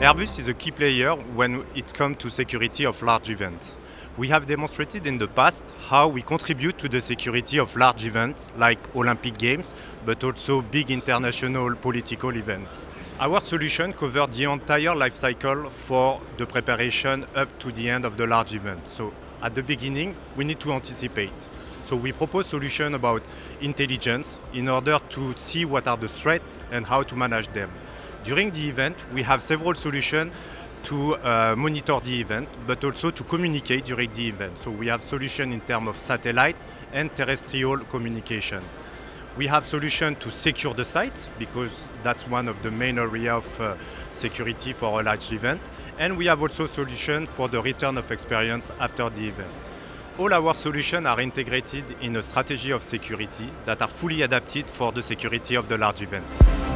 Airbus is a key player when it comes to security of large events. We have demonstrated in the past how we contribute to the security of large events like Olympic Games, but also big international political events. Our solution covers the entire life cycle for the preparation up to the end of the large event. So at the beginning, we need to anticipate. So we propose solution about intelligence in order to see what are the threats and how to manage them. During the event, we have several solutions to uh, monitor the event, but also to communicate during the event. So we have solution in terms of satellite and terrestrial communication. We have solution to secure the site because that's one of the main area of uh, security for a large event. And we have also solution for the return of experience after the event. All our solutions are integrated in a strategy of security that are fully adapted for the security of the large event.